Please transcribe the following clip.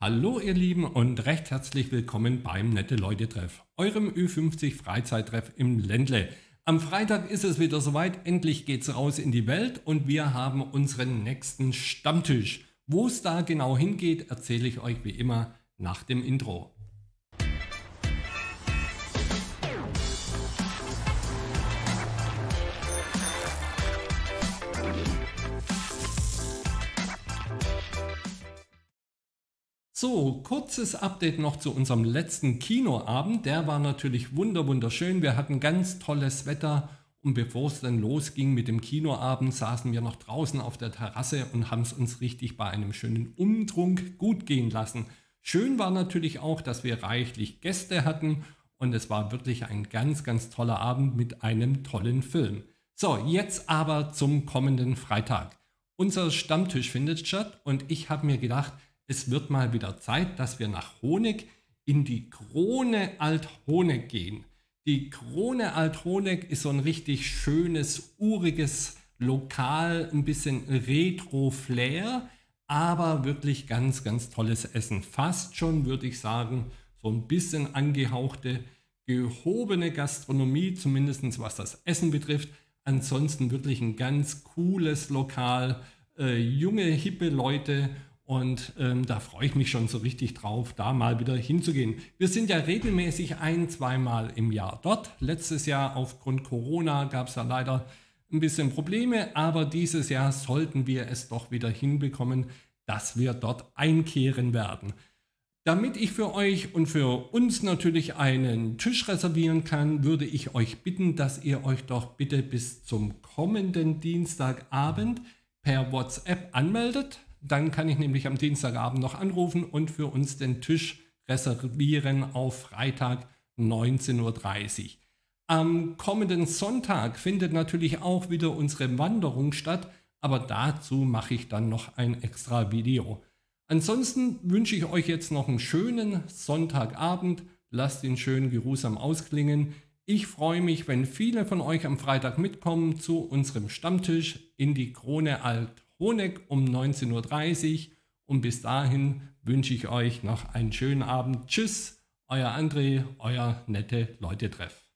Hallo ihr Lieben und recht herzlich willkommen beim Nette Leute Treff, eurem Ü50 Freizeittreff im Ländle. Am Freitag ist es wieder soweit, endlich geht's raus in die Welt und wir haben unseren nächsten Stammtisch. Wo es da genau hingeht, erzähle ich euch wie immer nach dem Intro. So, kurzes Update noch zu unserem letzten Kinoabend. Der war natürlich wunderschön. Wir hatten ganz tolles Wetter und bevor es dann losging mit dem Kinoabend, saßen wir noch draußen auf der Terrasse und haben es uns richtig bei einem schönen Umtrunk gut gehen lassen. Schön war natürlich auch, dass wir reichlich Gäste hatten und es war wirklich ein ganz, ganz toller Abend mit einem tollen Film. So, jetzt aber zum kommenden Freitag. Unser Stammtisch findet statt und ich habe mir gedacht, es wird mal wieder Zeit, dass wir nach Honig in die Krone Alt-Honig gehen. Die Krone Alt-Honig ist so ein richtig schönes, uriges Lokal, ein bisschen Retro-Flair, aber wirklich ganz, ganz tolles Essen. Fast schon, würde ich sagen, so ein bisschen angehauchte, gehobene Gastronomie, zumindest was das Essen betrifft. Ansonsten wirklich ein ganz cooles Lokal, äh, junge, hippe Leute und ähm, da freue ich mich schon so richtig drauf, da mal wieder hinzugehen. Wir sind ja regelmäßig ein, zweimal im Jahr dort. Letztes Jahr aufgrund Corona gab es ja leider ein bisschen Probleme, aber dieses Jahr sollten wir es doch wieder hinbekommen, dass wir dort einkehren werden. Damit ich für euch und für uns natürlich einen Tisch reservieren kann, würde ich euch bitten, dass ihr euch doch bitte bis zum kommenden Dienstagabend per WhatsApp anmeldet. Dann kann ich nämlich am Dienstagabend noch anrufen und für uns den Tisch reservieren auf Freitag 19.30 Uhr. Am kommenden Sonntag findet natürlich auch wieder unsere Wanderung statt, aber dazu mache ich dann noch ein extra Video. Ansonsten wünsche ich euch jetzt noch einen schönen Sonntagabend. Lasst ihn schön geruhsam ausklingen. Ich freue mich, wenn viele von euch am Freitag mitkommen zu unserem Stammtisch in die Krone Alt Honeck um 19.30 Uhr. Und bis dahin wünsche ich euch noch einen schönen Abend. Tschüss, euer André, euer nette Leute-Treff.